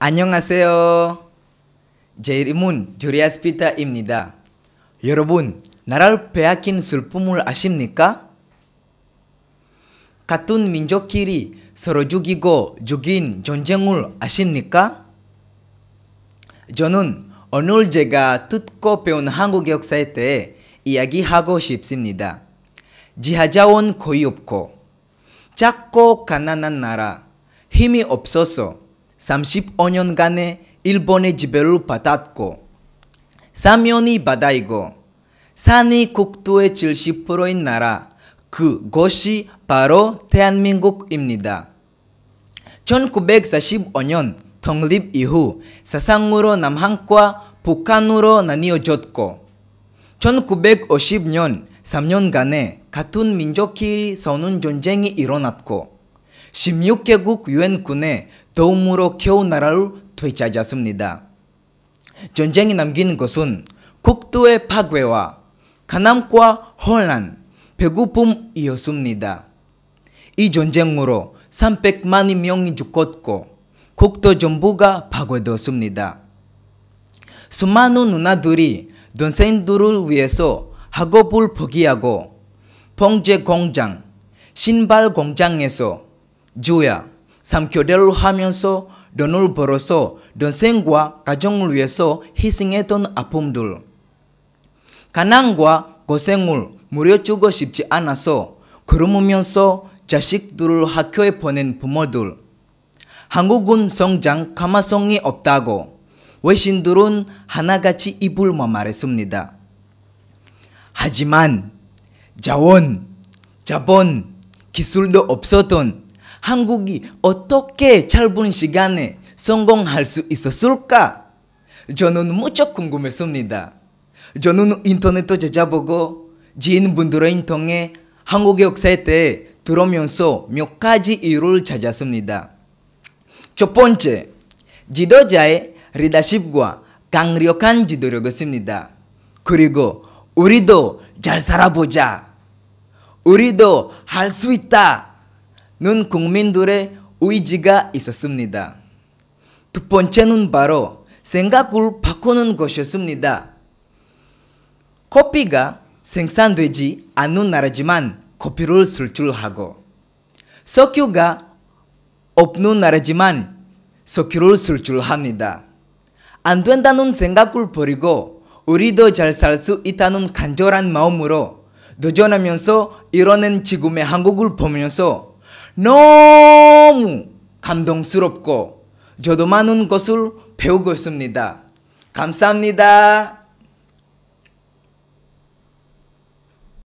안녕하세요. 제 이름은 주리아스 피타입니다. 여러분, 나라를 빼앗긴 슬픔을 아십니까? 같은 민족끼리 서로 죽이고 죽인 전쟁을 아십니까? 저는 오늘 제가 듣고 배운 한국 역사에 대해 이야기하고 싶습니다. 지하자원 거의 없고 작고 가난한 나라, 힘이 없어서 35년간의 일본의 지배를 받았고 사면이 바다이고 산이 국토의 70%인 나라 그곳이 바로 대한민국입니다. 1945년 독립 이후 사상으로 남한과 북한으로 나뉘어졌고 1950년 3년간의 같은 민족끼리 서는 전쟁이 일어났고 16개국 유엔군의 도움으로 겨우 나라를 되찾았습니다. 전쟁이 남긴 것은 국토의 파괴와 가난과 혼란, 배고픔이었습니다. 이 전쟁으로 300만 명이 죽었고 국토 전부가 파괴되었습니다. 수많은 누나들이 동생들을 위해서 학업을 포기하고 봉제 공장, 신발 공장에서 주야, 삼교대를 하면서 돈을 벌어서 동생과 가정을 위해서 희생했던 아픔들. 가난과 고생을 무려 주고 싶지 않아서 그러면서 자식들을 학교에 보낸 부모들. 한국은 성장 가마성이 없다고 외신들은 하나같이 입을 말했습니다. 하지만 자원, 자본, 기술도 없었던 한국이 어떻게 짧은 시간에 성공할 수 있었을까? 저는 무척 궁금했습니다. 저는 인터넷도 찾아보고 지인분들을 통해 한국의 역사에 대해 들으면서 몇 가지 이유를 찾았습니다. 첫 번째, 지도자의 리더십과 강력한 지도력이었습니다. 그리고 우리도 잘 살아보자. 우리도 할 수 있다. 는 국민들의 의지가 있었습니다. 두 번째는 바로 생각을 바꾸는 것이었습니다. 커피가 생산되지 않는 나라지만 커피를 수출하고 석유가 없는 나라지만 석유를 수출합니다. 안 된다는 생각을 버리고 우리도 잘 살 수 있다는 간절한 마음으로 도전하면서 이뤄낸 지금의 한국을 보면서 너무 감동스럽고 저도 많은 것을 배우고 있습니다. 감사합니다.